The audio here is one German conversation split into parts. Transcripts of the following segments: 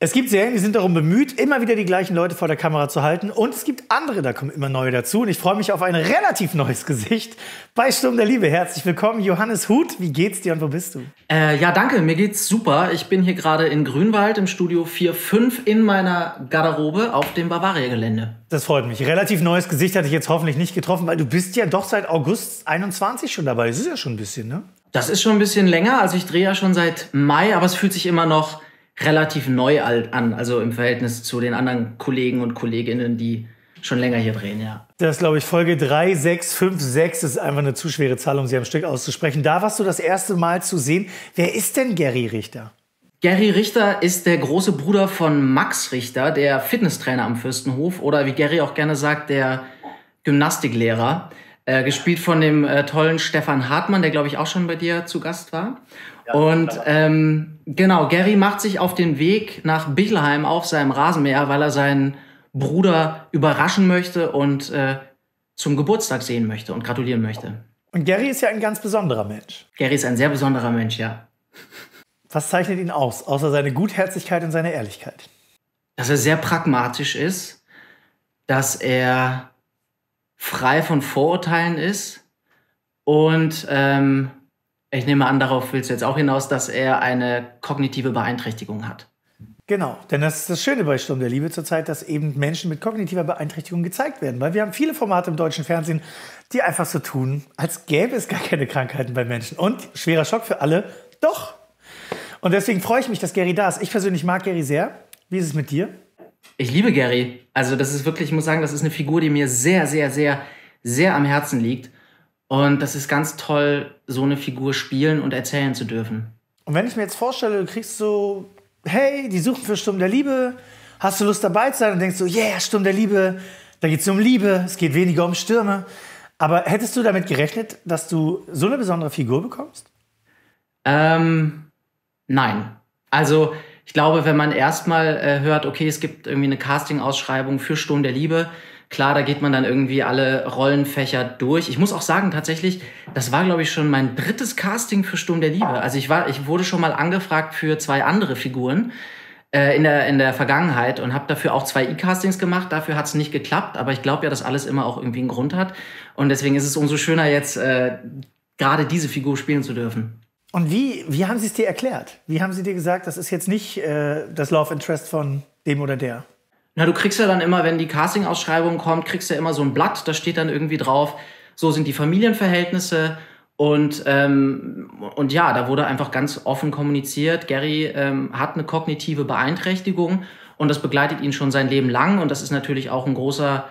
Es gibt Serien, die sind darum bemüht, immer wieder die gleichen Leute vor der Kamera zu halten. Und es gibt andere, da kommen immer neue dazu. Und ich freue mich auf ein relativ neues Gesicht bei Sturm der Liebe. Herzlich willkommen, Johannes Huth. Wie geht's dir und wo bist du? Äh, ja, danke. Mir geht's super. Ich bin hier gerade in Grünwald im Studio 4.5 in meiner Garderobe auf dem Bavaria-Gelände. Das freut mich. Relativ neues Gesicht hatte ich jetzt hoffentlich nicht getroffen, weil du bist ja doch seit August 21 schon dabei. Das ist ja schon ein bisschen, ne? Das ist schon ein bisschen länger. Also ich drehe ja schon seit Mai, aber es fühlt sich immer noch relativ neu alt an, also im Verhältnis zu den anderen Kollegen und Kolleginnen, die schon länger hier drehen, ja. Das ist, glaube ich, Folge 3, 6, 5, 6. Das ist einfach eine zu schwere Zahl, um sie am Stück auszusprechen. Da warst du das erste Mal zu sehen. Wer ist denn Gary Richter? Gary Richter ist der große Bruder von Max Richter, der Fitnesstrainer am Fürstenhof oder wie Gary auch gerne sagt, der Gymnastiklehrer. Äh, gespielt von dem äh, tollen Stefan Hartmann, der glaube ich auch schon bei dir zu Gast war. Und ähm, genau, Gary macht sich auf den Weg nach Bichelheim auf seinem Rasenmäher, weil er seinen Bruder überraschen möchte und äh, zum Geburtstag sehen möchte und gratulieren möchte. Und Gary ist ja ein ganz besonderer Mensch. Gary ist ein sehr besonderer Mensch, ja. Was zeichnet ihn aus, außer seine Gutherzigkeit und seine Ehrlichkeit? Dass er sehr pragmatisch ist, dass er frei von Vorurteilen ist und ähm, ich nehme an, darauf willst du jetzt auch hinaus, dass er eine kognitive Beeinträchtigung hat. Genau, denn das ist das Schöne bei Sturm der Liebe zurzeit, dass eben Menschen mit kognitiver Beeinträchtigung gezeigt werden. Weil wir haben viele Formate im deutschen Fernsehen, die einfach so tun, als gäbe es gar keine Krankheiten bei Menschen. Und schwerer Schock für alle, doch. Und deswegen freue ich mich, dass Gary da ist. Ich persönlich mag Gary sehr. Wie ist es mit dir? Ich liebe Gary. Also das ist wirklich, ich muss sagen, das ist eine Figur, die mir sehr, sehr, sehr, sehr am Herzen liegt. Und das ist ganz toll, so eine Figur spielen und erzählen zu dürfen. Und wenn ich mir jetzt vorstelle, du kriegst so, hey, die suchen für Sturm der Liebe, hast du Lust dabei zu sein und denkst so, yeah, Sturm der Liebe, da geht es um Liebe, es geht weniger um Stürme. Aber hättest du damit gerechnet, dass du so eine besondere Figur bekommst? Ähm, nein. Also ich glaube, wenn man erstmal äh, hört, okay, es gibt irgendwie eine Casting-Ausschreibung für Sturm der Liebe, klar, da geht man dann irgendwie alle Rollenfächer durch. Ich muss auch sagen, tatsächlich, das war, glaube ich, schon mein drittes Casting für Sturm der Liebe. Also ich war, ich wurde schon mal angefragt für zwei andere Figuren äh, in, der, in der Vergangenheit und habe dafür auch zwei E-Castings gemacht. Dafür hat es nicht geklappt, aber ich glaube ja, dass alles immer auch irgendwie einen Grund hat. Und deswegen ist es umso schöner, jetzt äh, gerade diese Figur spielen zu dürfen. Und wie, wie haben Sie es dir erklärt? Wie haben Sie dir gesagt, das ist jetzt nicht äh, das Love Interest von dem oder der? Na, du kriegst ja dann immer, wenn die Casting-Ausschreibung kommt, kriegst du ja immer so ein Blatt, da steht dann irgendwie drauf, so sind die Familienverhältnisse. Und, ähm, und ja, da wurde einfach ganz offen kommuniziert, Gary ähm, hat eine kognitive Beeinträchtigung und das begleitet ihn schon sein Leben lang. Und das ist natürlich auch ein großer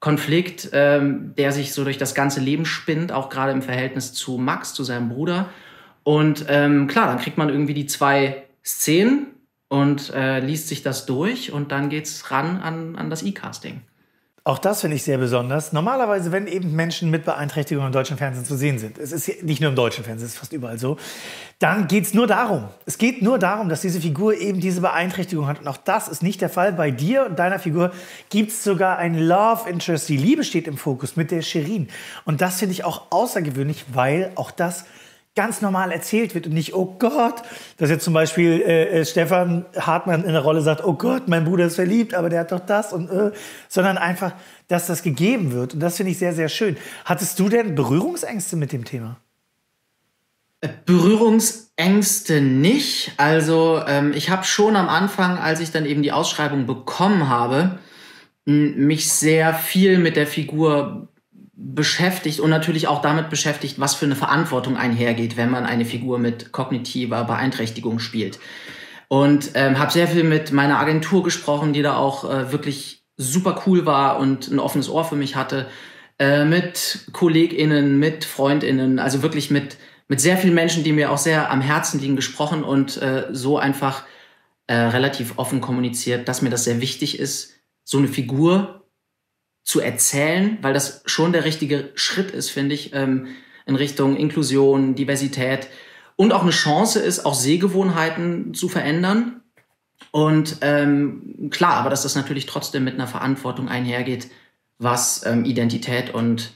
Konflikt, ähm, der sich so durch das ganze Leben spinnt, auch gerade im Verhältnis zu Max, zu seinem Bruder. Und ähm, klar, dann kriegt man irgendwie die zwei Szenen und äh, liest sich das durch und dann geht's ran an, an das E-Casting. Auch das finde ich sehr besonders. Normalerweise, wenn eben Menschen mit Beeinträchtigungen im deutschen Fernsehen zu sehen sind, es ist nicht nur im deutschen Fernsehen, es ist fast überall so, dann geht es nur darum. Es geht nur darum, dass diese Figur eben diese Beeinträchtigung hat. Und auch das ist nicht der Fall. Bei dir und deiner Figur gibt es sogar ein Love Interest. Die Liebe steht im Fokus mit der Shirin. Und das finde ich auch außergewöhnlich, weil auch das ganz normal erzählt wird und nicht, oh Gott, dass jetzt zum Beispiel äh, äh, Stefan Hartmann in der Rolle sagt, oh Gott, mein Bruder ist verliebt, aber der hat doch das und, äh, sondern einfach, dass das gegeben wird. Und das finde ich sehr, sehr schön. Hattest du denn Berührungsängste mit dem Thema? Äh, Berührungsängste nicht. Also ähm, ich habe schon am Anfang, als ich dann eben die Ausschreibung bekommen habe, mich sehr viel mit der Figur beschäftigt und natürlich auch damit beschäftigt, was für eine Verantwortung einhergeht, wenn man eine Figur mit kognitiver Beeinträchtigung spielt. Und ähm, habe sehr viel mit meiner Agentur gesprochen, die da auch äh, wirklich super cool war und ein offenes Ohr für mich hatte. Äh, mit KollegInnen, mit FreundInnen, also wirklich mit, mit sehr vielen Menschen, die mir auch sehr am Herzen liegen, gesprochen und äh, so einfach äh, relativ offen kommuniziert, dass mir das sehr wichtig ist, so eine Figur zu erzählen, weil das schon der richtige Schritt ist, finde ich, ähm, in Richtung Inklusion, Diversität und auch eine Chance ist, auch Sehgewohnheiten zu verändern. Und ähm, klar, aber dass das natürlich trotzdem mit einer Verantwortung einhergeht, was ähm, Identität und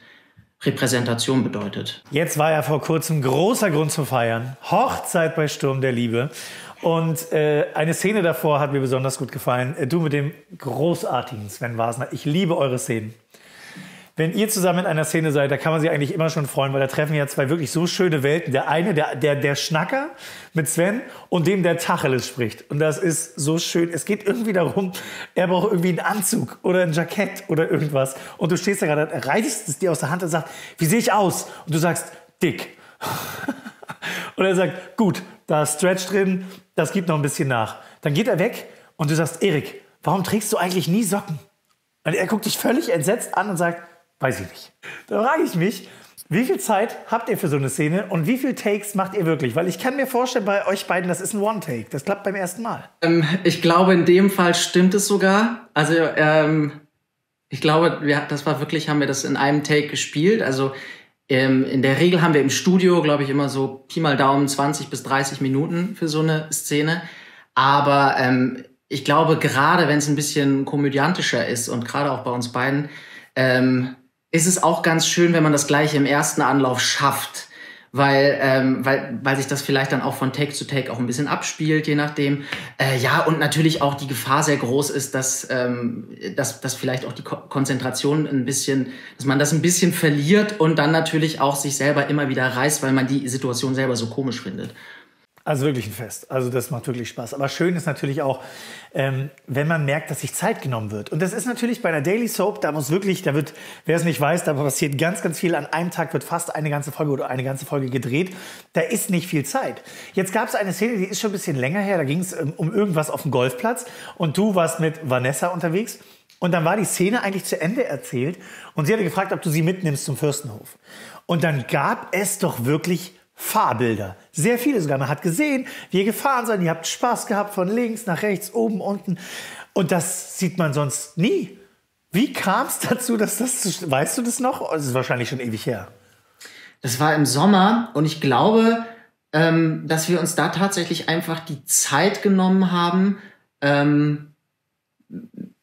Repräsentation bedeutet. Jetzt war ja vor kurzem großer Grund zu feiern. Hochzeit bei Sturm der Liebe. Und äh, eine Szene davor hat mir besonders gut gefallen. Äh, du mit dem großartigen Sven Wasner. Ich liebe eure Szenen. Wenn ihr zusammen in einer Szene seid, da kann man sich eigentlich immer schon freuen, weil da treffen ja zwei wirklich so schöne Welten. Der eine, der, der, der Schnacker mit Sven und dem, der Tacheles spricht. Und das ist so schön. Es geht irgendwie darum, er braucht irgendwie einen Anzug oder ein Jackett oder irgendwas. Und du stehst da gerade, reißt es dir aus der Hand und sagt, wie sehe ich aus? Und du sagst, dick. und er sagt, gut, da ist Stretch drin, das gibt noch ein bisschen nach. Dann geht er weg und du sagst, Erik, warum trägst du eigentlich nie Socken? Und er guckt dich völlig entsetzt an und sagt, Weiß ich nicht. Da frage ich mich, wie viel Zeit habt ihr für so eine Szene und wie viele Takes macht ihr wirklich? Weil ich kann mir vorstellen, bei euch beiden, das ist ein One-Take. Das klappt beim ersten Mal. Ähm, ich glaube, in dem Fall stimmt es sogar. Also, ähm, ich glaube, wir, das war wirklich, haben wir das in einem Take gespielt. Also, ähm, in der Regel haben wir im Studio, glaube ich, immer so Pi mal Daumen 20 bis 30 Minuten für so eine Szene. Aber ähm, ich glaube, gerade wenn es ein bisschen komödiantischer ist und gerade auch bei uns beiden, ähm, ist es auch ganz schön, wenn man das gleiche im ersten Anlauf schafft. Weil, ähm, weil, weil sich das vielleicht dann auch von Take zu Take auch ein bisschen abspielt, je nachdem. Äh, ja, und natürlich auch die Gefahr sehr groß ist, dass, ähm, dass, dass vielleicht auch die Ko Konzentration ein bisschen, dass man das ein bisschen verliert und dann natürlich auch sich selber immer wieder reißt, weil man die Situation selber so komisch findet. Also wirklich ein Fest. Also das macht wirklich Spaß. Aber schön ist natürlich auch, ähm, wenn man merkt, dass sich Zeit genommen wird. Und das ist natürlich bei einer Daily Soap, da muss wirklich, da wird, wer es nicht weiß, da passiert ganz, ganz viel. An einem Tag wird fast eine ganze Folge oder eine ganze Folge gedreht. Da ist nicht viel Zeit. Jetzt gab es eine Szene, die ist schon ein bisschen länger her. Da ging es ähm, um irgendwas auf dem Golfplatz. Und du warst mit Vanessa unterwegs. Und dann war die Szene eigentlich zu Ende erzählt. Und sie hatte gefragt, ob du sie mitnimmst zum Fürstenhof. Und dann gab es doch wirklich Fahrbilder. Sehr viele sogar. Man hat gesehen, wie ihr gefahren seid. Ihr habt Spaß gehabt von links nach rechts, oben, unten. Und das sieht man sonst nie. Wie kam es dazu, dass das, weißt du das noch? Das ist wahrscheinlich schon ewig her. Das war im Sommer und ich glaube, ähm, dass wir uns da tatsächlich einfach die Zeit genommen haben, ähm,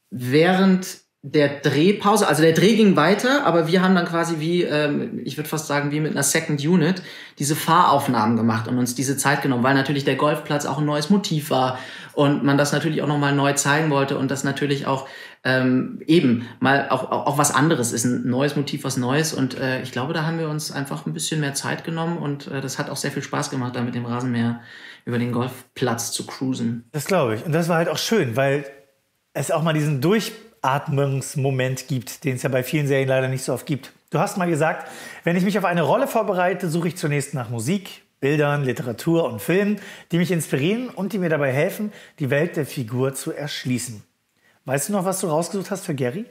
während der Drehpause, also der Dreh ging weiter, aber wir haben dann quasi wie, ähm, ich würde fast sagen, wie mit einer Second Unit diese Fahraufnahmen gemacht und uns diese Zeit genommen, weil natürlich der Golfplatz auch ein neues Motiv war und man das natürlich auch nochmal neu zeigen wollte und das natürlich auch ähm, eben mal auch, auch, auch was anderes ist, ein neues Motiv, was Neues und äh, ich glaube, da haben wir uns einfach ein bisschen mehr Zeit genommen und äh, das hat auch sehr viel Spaß gemacht, da mit dem Rasenmäher über den Golfplatz zu cruisen. Das glaube ich und das war halt auch schön, weil es auch mal diesen Durch Atmungsmoment gibt, den es ja bei vielen Serien leider nicht so oft gibt. Du hast mal gesagt, wenn ich mich auf eine Rolle vorbereite, suche ich zunächst nach Musik, Bildern, Literatur und Filmen, die mich inspirieren und die mir dabei helfen, die Welt der Figur zu erschließen. Weißt du noch, was du rausgesucht hast für Gary?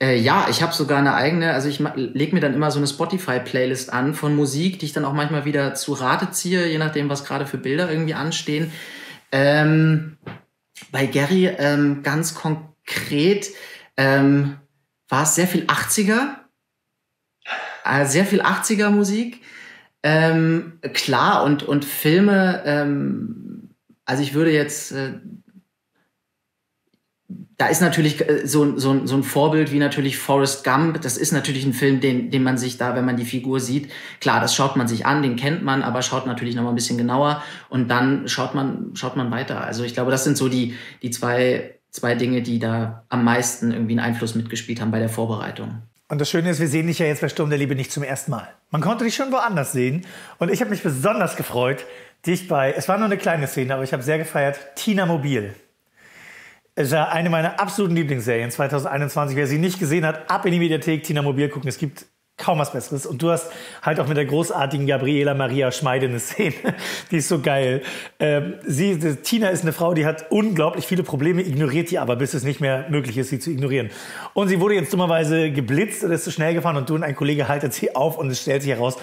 Äh, ja, ich habe sogar eine eigene, also ich lege mir dann immer so eine Spotify-Playlist an von Musik, die ich dann auch manchmal wieder zu Rate ziehe, je nachdem, was gerade für Bilder irgendwie anstehen. Ähm, bei Gary ähm, ganz konkret ähm, war es sehr viel 80er, äh, sehr viel 80er Musik. Ähm, klar, und, und Filme, ähm, also ich würde jetzt, äh, da ist natürlich äh, so, so, so ein Vorbild wie natürlich Forrest Gump. Das ist natürlich ein Film, den, den man sich da, wenn man die Figur sieht, klar, das schaut man sich an, den kennt man, aber schaut natürlich noch mal ein bisschen genauer und dann schaut man, schaut man weiter. Also ich glaube, das sind so die, die zwei zwei Dinge, die da am meisten irgendwie einen Einfluss mitgespielt haben bei der Vorbereitung. Und das Schöne ist, wir sehen dich ja jetzt bei Sturm der Liebe nicht zum ersten Mal. Man konnte dich schon woanders sehen. Und ich habe mich besonders gefreut, dich bei, es war nur eine kleine Szene, aber ich habe sehr gefeiert, Tina Mobil. Es war eine meiner absoluten Lieblingsserien 2021. Wer sie nicht gesehen hat, ab in die Mediathek Tina Mobil gucken. Es gibt kaum was Besseres. Und du hast halt auch mit der großartigen Gabriela Maria Schmeide eine Szene, die ist so geil. Ähm, sie, Tina ist eine Frau, die hat unglaublich viele Probleme, ignoriert die aber, bis es nicht mehr möglich ist, sie zu ignorieren. Und sie wurde jetzt dummerweise geblitzt oder ist zu schnell gefahren und du und ein Kollege haltet sie auf und es stellt sich heraus,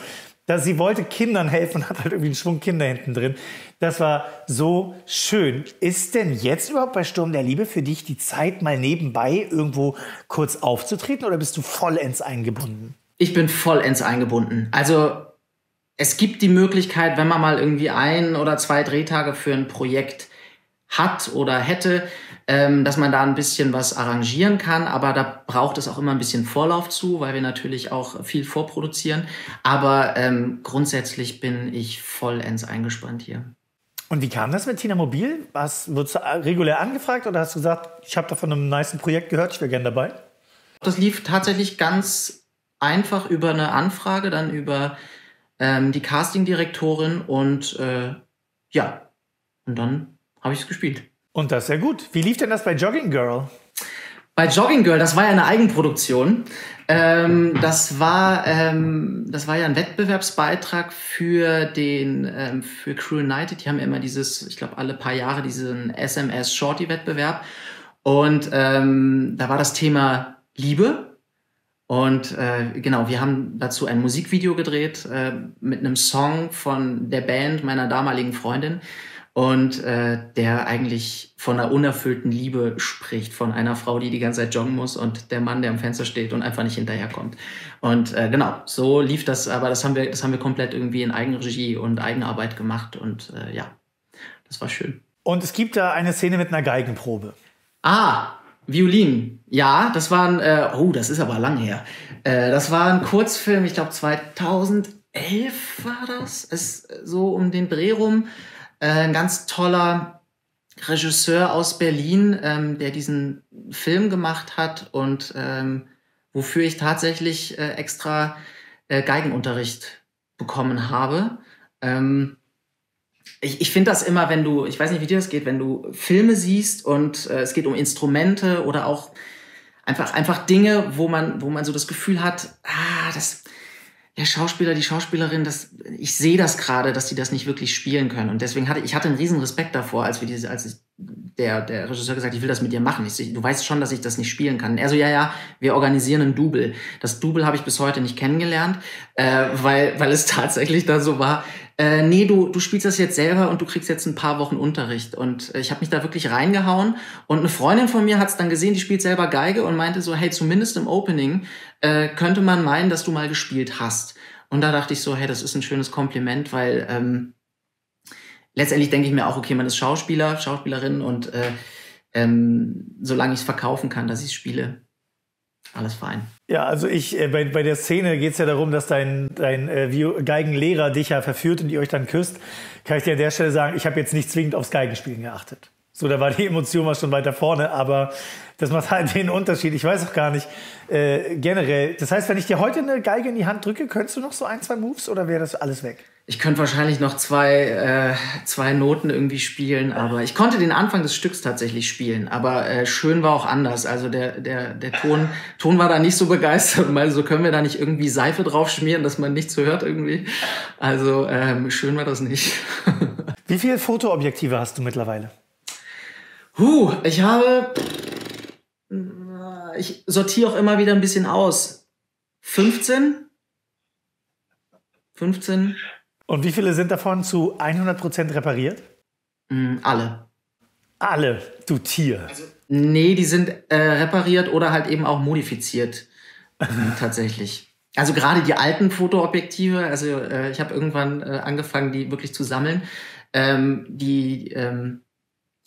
dass sie wollte Kindern helfen, hat halt irgendwie einen Schwung Kinder hinten drin. Das war so schön. Ist denn jetzt überhaupt bei Sturm der Liebe für dich die Zeit, mal nebenbei irgendwo kurz aufzutreten oder bist du vollends eingebunden? Ich bin vollends eingebunden. Also es gibt die Möglichkeit, wenn man mal irgendwie ein oder zwei Drehtage für ein Projekt hat oder hätte, ähm, dass man da ein bisschen was arrangieren kann. Aber da braucht es auch immer ein bisschen Vorlauf zu, weil wir natürlich auch viel vorproduzieren. Aber ähm, grundsätzlich bin ich vollends eingespannt hier. Und wie kam das mit Tina Mobil? Hast, wurdest du regulär angefragt oder hast du gesagt, ich habe da von einem nice Projekt gehört, ich wäre gerne dabei? Das lief tatsächlich ganz einfach über eine Anfrage, dann über ähm, die Castingdirektorin und äh, ja, und dann habe ich es gespielt. Und das ist ja gut. Wie lief denn das bei Jogging Girl? Bei Jogging Girl, das war ja eine Eigenproduktion. Ähm, das war ähm, das war ja ein Wettbewerbsbeitrag für den ähm, für Crew United. Die haben ja immer dieses, ich glaube alle paar Jahre diesen SMS Shorty Wettbewerb und ähm, da war das Thema Liebe und äh, genau, wir haben dazu ein Musikvideo gedreht äh, mit einem Song von der Band meiner damaligen Freundin und äh, der eigentlich von einer unerfüllten Liebe spricht, von einer Frau, die die ganze Zeit joggen muss und der Mann, der am Fenster steht und einfach nicht hinterherkommt. Und äh, genau, so lief das, aber das haben wir, das haben wir komplett irgendwie in Eigenregie und Eigenarbeit gemacht und äh, ja, das war schön. Und es gibt da eine Szene mit einer Geigenprobe. Ah, Violin, ja, das war ein, äh, oh, das ist aber lang her. Äh, das war ein Kurzfilm, ich glaube 2011 war das, ist so um den Dreh rum. Äh, ein ganz toller Regisseur aus Berlin, ähm, der diesen Film gemacht hat und ähm, wofür ich tatsächlich äh, extra äh, Geigenunterricht bekommen habe. Ähm, ich, ich finde das immer, wenn du, ich weiß nicht, wie dir das geht, wenn du Filme siehst und äh, es geht um Instrumente oder auch einfach, einfach Dinge, wo man, wo man so das Gefühl hat, ah, das, der Schauspieler, die Schauspielerin, das, ich sehe das gerade, dass die das nicht wirklich spielen können. Und deswegen hatte ich hatte einen riesen Respekt davor, als wir diese, als ich, der, der Regisseur gesagt, ich will das mit dir machen. Ich, du weißt schon, dass ich das nicht spielen kann. Er so, ja, ja, wir organisieren ein Double. Das Double habe ich bis heute nicht kennengelernt, äh, weil, weil es tatsächlich da so war, äh, nee, du, du spielst das jetzt selber und du kriegst jetzt ein paar Wochen Unterricht. Und äh, ich habe mich da wirklich reingehauen. Und eine Freundin von mir hat es dann gesehen, die spielt selber Geige und meinte so, hey, zumindest im Opening äh, könnte man meinen, dass du mal gespielt hast. Und da dachte ich so, hey, das ist ein schönes Kompliment, weil ähm, letztendlich denke ich mir auch, okay, man ist Schauspieler, Schauspielerin und äh, ähm, solange ich es verkaufen kann, dass ich es spiele, alles fein. Ja, also ich, äh, bei, bei der Szene geht es ja darum, dass dein, dein äh, Geigenlehrer dich ja verführt und ihr euch dann küsst. Kann ich dir an der Stelle sagen, ich habe jetzt nicht zwingend aufs Geigenspielen geachtet. So, da war die Emotion mal schon weiter vorne, aber das macht halt den Unterschied. Ich weiß auch gar nicht äh, generell. Das heißt, wenn ich dir heute eine Geige in die Hand drücke, könntest du noch so ein, zwei Moves oder wäre das alles weg? Ich könnte wahrscheinlich noch zwei, äh, zwei Noten irgendwie spielen, aber ich konnte den Anfang des Stücks tatsächlich spielen. Aber äh, schön war auch anders. Also der, der, der Ton, Ton war da nicht so begeistert und meinte, so können wir da nicht irgendwie Seife drauf schmieren, dass man nichts so hört irgendwie. Also ähm, schön war das nicht. Wie viele Fotoobjektive hast du mittlerweile? Huh, ich habe. Ich sortiere auch immer wieder ein bisschen aus. 15? 15? Und wie viele sind davon zu 100% repariert? Mm, alle. Alle, du Tier. Also, nee, die sind äh, repariert oder halt eben auch modifiziert. tatsächlich. Also gerade die alten Fotoobjektive, also äh, ich habe irgendwann äh, angefangen, die wirklich zu sammeln. Ähm, die ähm,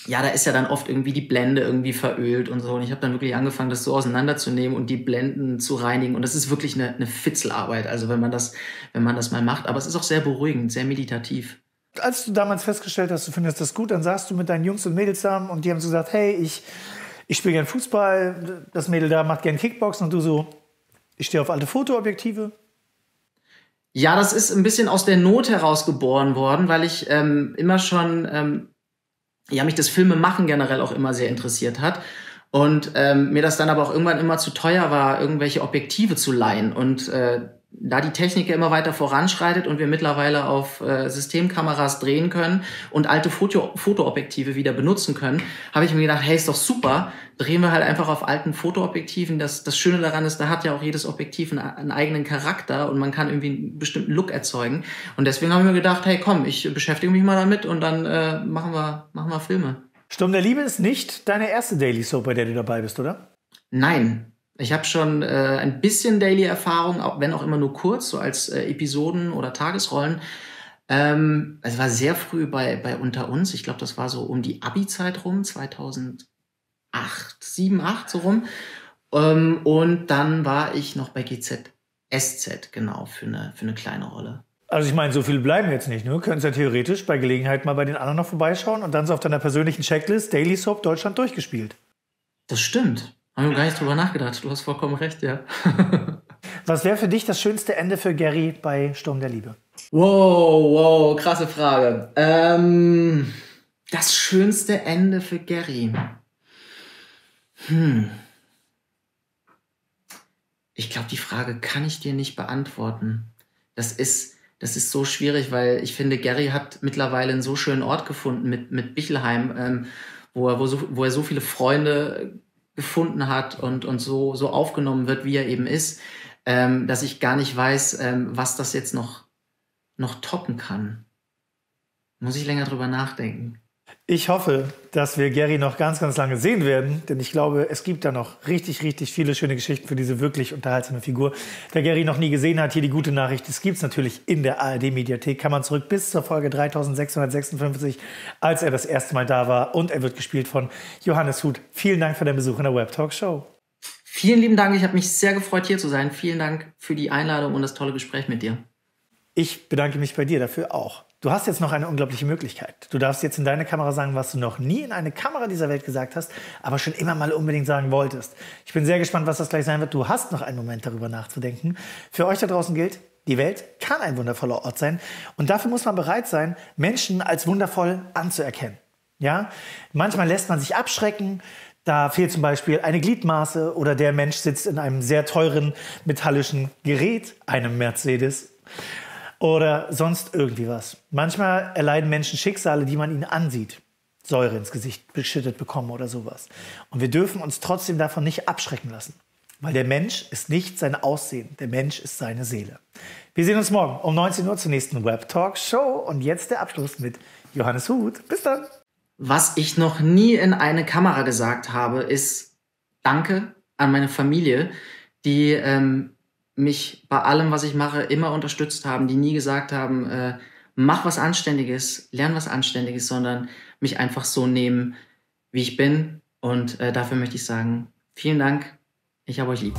ja, da ist ja dann oft irgendwie die Blende irgendwie verölt und so. Und ich habe dann wirklich angefangen, das so auseinanderzunehmen und die Blenden zu reinigen. Und das ist wirklich eine, eine Fitzelarbeit, also wenn man das, wenn man das mal macht. Aber es ist auch sehr beruhigend, sehr meditativ. Als du damals festgestellt hast, du findest das gut, dann saßt du mit deinen Jungs und Mädels zusammen und die haben so gesagt, hey, ich, ich spiele gern Fußball, das Mädel da macht gern Kickboxen und du so, ich stehe auf alte Fotoobjektive. Ja, das ist ein bisschen aus der Not heraus geboren worden, weil ich ähm, immer schon ähm, ja, mich das Filmemachen generell auch immer sehr interessiert hat. Und ähm, mir das dann aber auch irgendwann immer zu teuer war, irgendwelche Objektive zu leihen. Und äh, da die Technik immer weiter voranschreitet und wir mittlerweile auf äh, Systemkameras drehen können und alte Foto Fotoobjektive wieder benutzen können, habe ich mir gedacht, hey, ist doch super, drehen wir halt einfach auf alten Fotoobjektiven. Das, das Schöne daran ist, da hat ja auch jedes Objektiv einen, einen eigenen Charakter und man kann irgendwie einen bestimmten Look erzeugen. Und deswegen habe ich mir gedacht, hey, komm, ich beschäftige mich mal damit und dann äh, machen, wir, machen wir Filme. Sturm der Liebe ist nicht deine erste Daily Soap, bei der du dabei bist, oder? Nein, ich habe schon äh, ein bisschen Daily-Erfahrung, auch wenn auch immer nur kurz, so als äh, Episoden oder Tagesrollen. Ähm, es war sehr früh bei, bei Unter uns. Ich glaube, das war so um die Abi-Zeit rum, 2008, 7, 8 so rum. Ähm, und dann war ich noch bei GZSZ, genau, für eine, für eine kleine Rolle. Also ich meine, so viele bleiben jetzt nicht. Du könntest ja theoretisch bei Gelegenheit mal bei den anderen noch vorbeischauen und dann so auf deiner persönlichen Checklist Daily Soap Deutschland durchgespielt. Das stimmt. Haben wir gar nicht drüber nachgedacht. Du hast vollkommen recht, ja. Was wäre für dich das schönste Ende für Gary bei Sturm der Liebe? Wow, wow, krasse Frage. Ähm, das schönste Ende für Gary. Hm. Ich glaube, die Frage kann ich dir nicht beantworten. Das ist, das ist so schwierig, weil ich finde, Gary hat mittlerweile einen so schönen Ort gefunden mit, mit Bichelheim, ähm, wo, er, wo, so, wo er so viele Freunde gefunden hat und, und so, so aufgenommen wird, wie er eben ist, ähm, dass ich gar nicht weiß, ähm, was das jetzt noch, noch toppen kann. Muss ich länger drüber nachdenken. Ich hoffe, dass wir Gary noch ganz, ganz lange sehen werden, denn ich glaube, es gibt da noch richtig, richtig viele schöne Geschichten für diese wirklich unterhaltsame Figur. Wer Gary noch nie gesehen hat, hier die gute Nachricht, es gibt es natürlich in der ARD-Mediathek, kann man zurück bis zur Folge 3656, als er das erste Mal da war und er wird gespielt von Johannes Huth. Vielen Dank für deinen Besuch in der Web Talk Show. Vielen lieben Dank, ich habe mich sehr gefreut, hier zu sein. Vielen Dank für die Einladung und das tolle Gespräch mit dir. Ich bedanke mich bei dir dafür auch. Du hast jetzt noch eine unglaubliche Möglichkeit. Du darfst jetzt in deine Kamera sagen, was du noch nie in eine Kamera dieser Welt gesagt hast, aber schon immer mal unbedingt sagen wolltest. Ich bin sehr gespannt, was das gleich sein wird. Du hast noch einen Moment darüber nachzudenken. Für euch da draußen gilt, die Welt kann ein wundervoller Ort sein und dafür muss man bereit sein, Menschen als wundervoll anzuerkennen. Ja, manchmal lässt man sich abschrecken. Da fehlt zum Beispiel eine Gliedmaße oder der Mensch sitzt in einem sehr teuren metallischen Gerät, einem Mercedes oder sonst irgendwie was. Manchmal erleiden Menschen Schicksale, die man ihnen ansieht. Säure ins Gesicht beschüttet bekommen oder sowas. Und wir dürfen uns trotzdem davon nicht abschrecken lassen. Weil der Mensch ist nicht sein Aussehen, der Mensch ist seine Seele. Wir sehen uns morgen um 19 Uhr zur nächsten Web Talk Show. Und jetzt der Abschluss mit Johannes Huth. Bis dann. Was ich noch nie in eine Kamera gesagt habe, ist Danke an meine Familie, die ähm, mich bei allem, was ich mache, immer unterstützt haben, die nie gesagt haben, äh, mach was Anständiges, lern was Anständiges, sondern mich einfach so nehmen, wie ich bin. Und äh, dafür möchte ich sagen, vielen Dank, ich habe euch lieb.